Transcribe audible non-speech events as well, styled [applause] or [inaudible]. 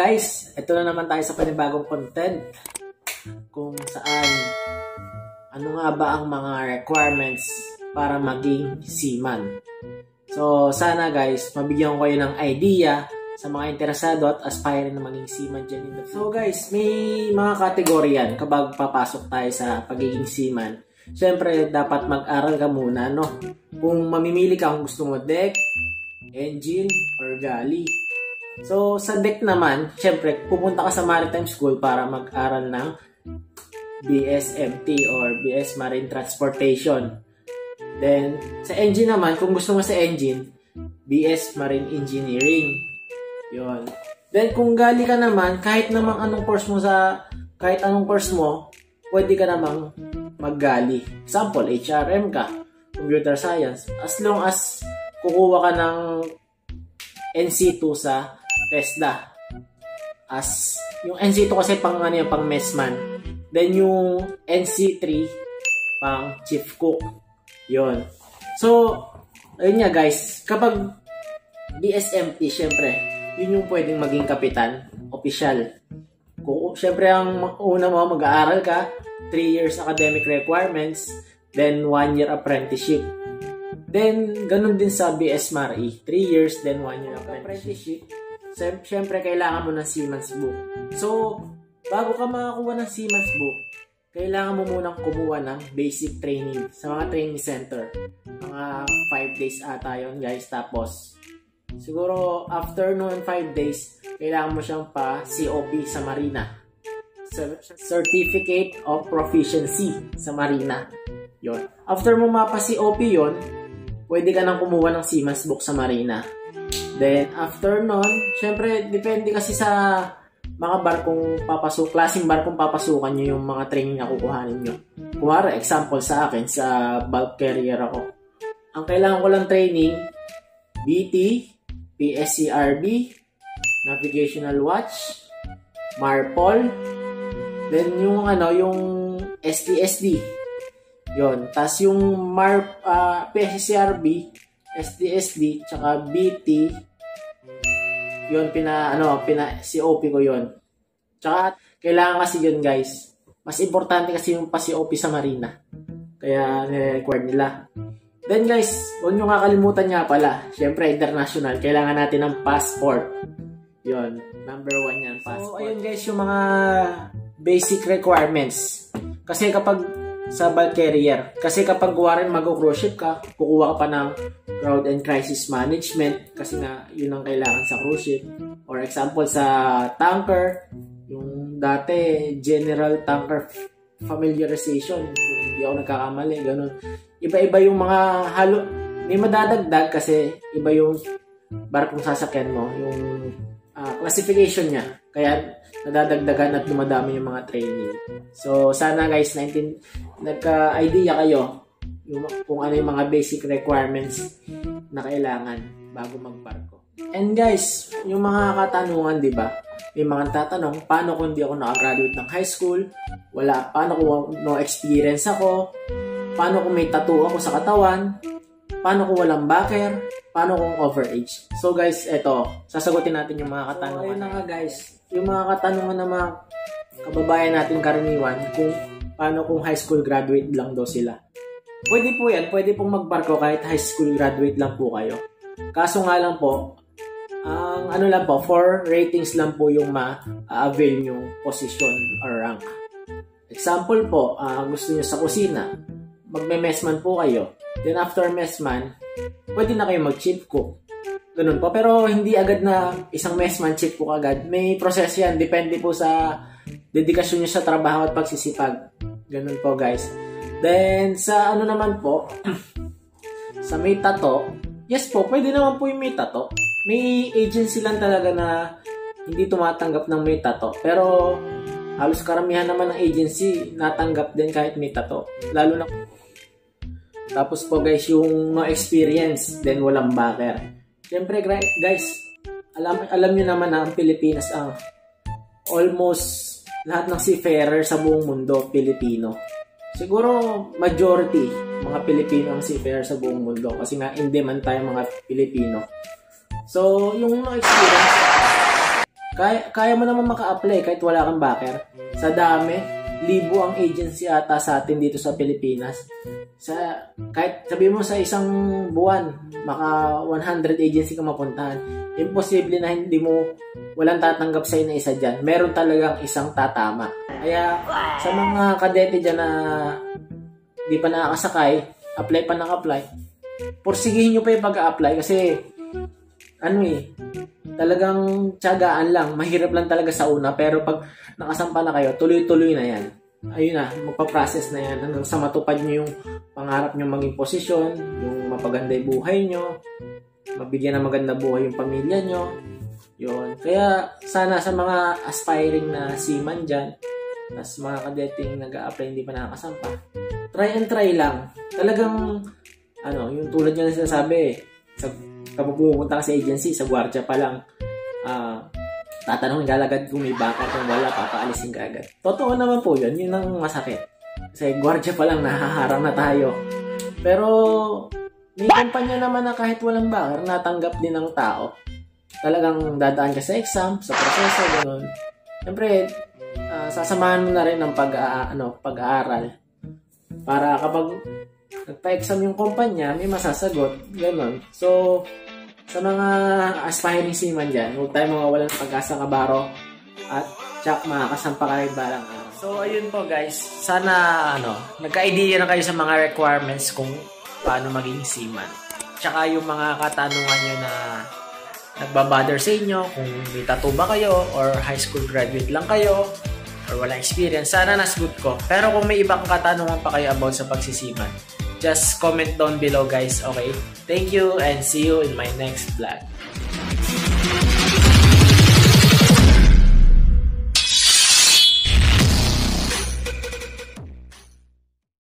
guys, ito na naman tayo sa panibagong content kung saan ano nga ba ang mga requirements para maging seaman. So sana guys, mabigyan ko kayo ng idea sa mga interesado at aspiring na maging seaman dyan in. So guys, may mga kategory yan kapag papasok tayo sa pagiging seaman. Siyempre, dapat mag-aral ka muna, no? Kung mamimili ka kung gusto mo deck, engine, or galley. So, sa deck naman, syempre, pupunta ka sa Maritime School para mag-aral ng BSMT or BS Marine Transportation. Then, sa engine naman, kung gusto mo sa engine, BS Marine Engineering. Yon. Then, kung gali ka naman, kahit namang anong course mo sa, kahit anong course mo, pwede ka namang maggali. Example, HRM ka, computer science. As long as kukuha ka ng NC2 sa TESDA. As, yung NC2 kasi pang ano yung pang messman. Then yung NC3 pang chief cook. Yon. So, ayun nga guys, kapag DSMT, syempre, yun yung pwedeng maging kapitan, official. Kung, syempre, ang una mo, mag-aaral ka, 3 years academic requirements, then 1 year apprenticeship. Then, ganun din sa BS MARI, 3 years, then 1 year apprenticeship. Siyempre, kailangan mo ng Siemens book. So, bago ka makakuha ng Siemens book, kailangan mo munang kumuha ng basic training sa mga training center. Mga 5 days ata yun, guys. Tapos, siguro after noon 5 days, kailangan mo siyang pa COP sa Marina. Certificate of Proficiency sa Marina. Yon. After mo mapa COP yon, pwede ka nang kumuha ng Siemens book sa Marina. Then, after nun, syempre, depende kasi sa mga barkong papasok, klaseng barkong papasukan nyo yung mga training na kukuhanin nyo. Kumara, example sa akin, sa bulk carrier ako. Ang kailangan ko lang training, BT, PSCRB, Navigational Watch, Marpol, then yung ano, yung STSD. Yon. Tapos yung Mar, uh, PSCRB, STSD, tsaka BT, yun, pina, ano, pina, COP ko yun. Tsaka, kailangan kasi yun, guys. Mas importante kasi yung pa-COP sa Marina. Kaya, nire-record nila. Then, guys, huwag nyo kakalimutan nga pala. Siyempre, international. Kailangan natin ng passport. Yun. Number one yan, passport. So, ayun, guys, yung mga basic requirements. Kasi kapag sa bulk carrier. Kasi kapag kuha rin mag-cruise ship ka, kukuha ka pa ng crowd and crisis management kasi nga yun ang kailangan sa cruise ship. Or example sa tanker, yung dati general tanker familiarization, kung hindi ako nagkakamali, ganun. Iba-iba yung mga halo, may madadagdag kasi iba yung barkong sasakyan mo, yung uh, classification niya. Kaya nadadagdagan at dumadami yung mga training. So, sana guys, 19, nagka-idea kayo kung ano yung mga basic requirements na kailangan bago magbarko. And guys, yung mga katanungan, di ba? May mga tatanong, paano kung hindi ako nakagraduate ng high school? Wala, paano kung no experience ako? Paano kung may tattoo ako sa katawan? Paano kung walang backer? Paano kung overage? So guys, eto, sasagutin natin yung mga katanungan. So, ayun na nga guys, yung mga katanungan ng mga kababayan natin karaniwan kung paano kung high school graduate lang daw sila. Pwede po yan, pwede pong magbarko kahit high school graduate lang po kayo. Kaso nga lang po, ang ano lang po, for ratings lang po yung ma-avail yung position or rank. Example po, uh, gusto niyo sa kusina, magme-messman po kayo. Then after messman, pwede na kayo mag-chief cook. Ganun po. Pero hindi agad na isang messman chief cook agad. May proseso yan. Depende po sa dedikasyon niyo sa trabaho at pagsisipag. Ganun po guys. Then sa ano naman po, [clears throat] sa may tato, yes po, pwede naman po yung may tato. May agency lang talaga na hindi tumatanggap ng may tato. Pero halos karamihan naman ng agency natanggap din kahit may tato. Lalo na tapos po guys, yung no experience, then walang backer. Siyempre guys, alam, alam nyo naman na ang Pilipinas ang almost lahat ng seafarer sa buong mundo, Pilipino. Siguro majority mga Pilipino ang seafarer sa buong mundo kasi nga in demand tayo mga Pilipino. So, yung no experience, kaya, kaya mo naman maka-apply kahit wala kang backer. Sa dami, libo ang agency ata sa atin dito sa Pilipinas. Sa, kahit sabi mo sa isang buwan, maka 100 agency ka mapuntahan. Imposible na hindi mo walang tatanggap sa'yo na isa dyan. Meron talagang isang tatama. Kaya sa mga kadete dyan na di pa nakakasakay, apply pa naka-apply, porsigihin nyo pa yung pag-apply kasi ano eh, talagang tiyagaan lang. Mahirap lang talaga sa una. Pero pag nakasampa na kayo, tuloy-tuloy na yan. Ayun na, magpa-process na yan hanggang sa matupad nyo yung pangarap nyo maging posisyon, yung mapaganda yung buhay nyo, mabigyan ng maganda buhay yung pamilya nyo. Yun. Kaya sana sa mga aspiring na seaman dyan, tas mga kadeting nag-a-apply hindi pa nakakasampa, try and try lang. Talagang, ano, yung tulad nyo na sinasabi, sa kapag pumunta ka sa agency, sa gwardiya pa lang, ah, tatanungin galagad kung may baka kung wala, papaalisin ka agad. Totoo naman po yun, yun ang masakit. Kasi gwardiya pa lang, nahaharang na tayo. Pero, may kumpanya naman na kahit walang bakar, natanggap din ng tao. Talagang dadaan ka sa exam, sa proseso, gano'n. Siyempre, ah, sasamahan mo na rin ng pag, ah, ano, pag-aaral. Para kapag nagpa-exam yung kumpanya, may masasagot. Ganon. So, sa mga aspiring seaman dyan, huwag tayo mawawalan ng pag-asa kabaro at tsak makakasampa kayo balang araw. So, ayun po guys. Sana, ano, nagka-idea na kayo sa mga requirements kung paano maging seaman. Tsaka yung mga katanungan nyo na nagbabother sa inyo, kung may tattoo ba kayo or high school graduate lang kayo or wala experience, sana nasgood ko. Pero kung may ibang katanungan pa kayo about sa pagsisiman, just comment down below guys, okay? Thank you and see you in my next vlog.